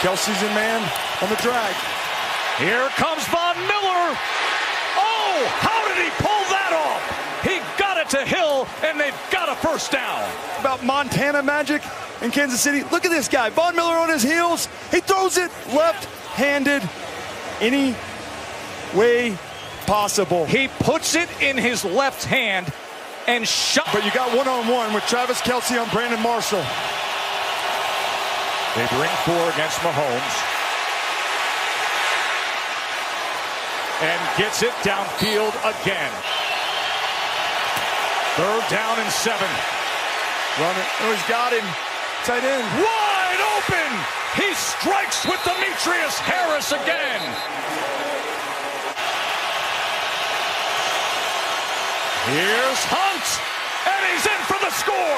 Kelce's in man on the drag. Here comes Von Miller. Oh, how did he pull that off? He got it to Hill, and they've got a first down. About Montana magic in Kansas City. Look at this guy. Von Miller on his heels. He throws it left-handed any way possible. He puts it in his left hand and shot. But you got one-on-one with Travis Kelce on Brandon Marshall. They bring four against Mahomes. And gets it downfield again. Third down and seven. Running. Oh, he's got him. Tight end. Wide open. He strikes with Demetrius Harris again. Here's Hunt. And he's in for the score.